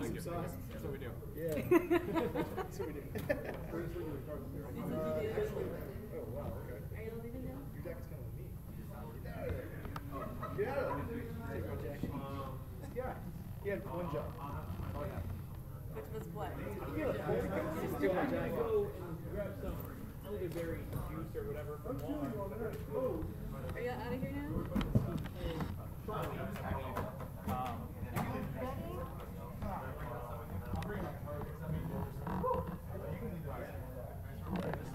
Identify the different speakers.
Speaker 1: we do.
Speaker 2: Yeah.
Speaker 1: That's what we do.
Speaker 2: Oh wow, okay.
Speaker 3: You
Speaker 2: kind of neat. Get out of. Get out of.
Speaker 1: Take my jacket.
Speaker 2: Yeah. He had one job.
Speaker 3: Which was what?
Speaker 2: My
Speaker 4: go grab some elderberry juice or whatever.
Speaker 3: Are you out of here now?
Speaker 4: Right.